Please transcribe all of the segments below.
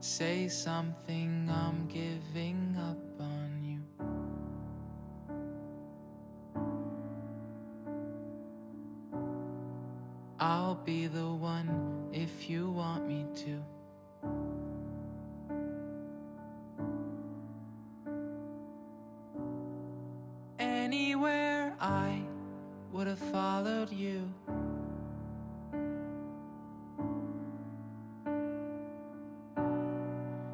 Say something, I'm giving up on you. I'll be the one if you want me to.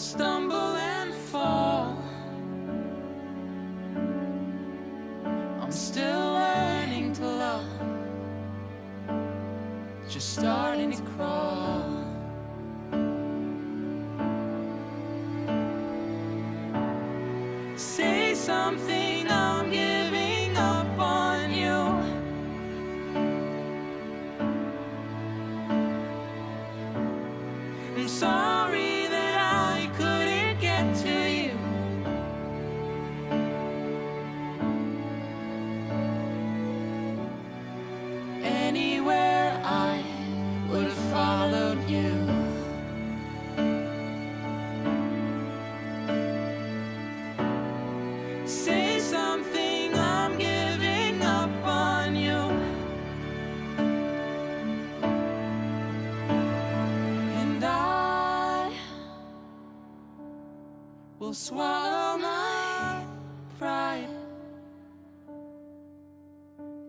Stumble and fall. I'm still learning to love, just starting to crawl. Will swallow my pride.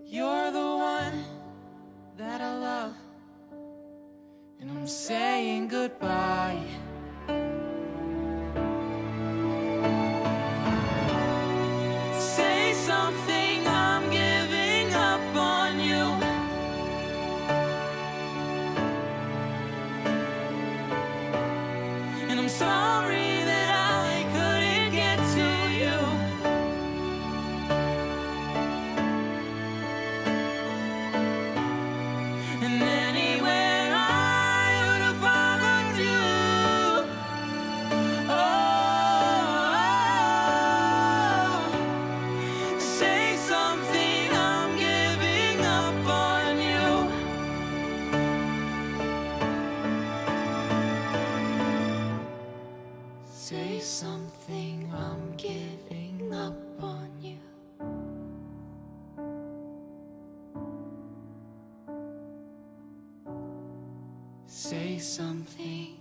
You're the one that I love, and I'm saying goodbye. Say something, something.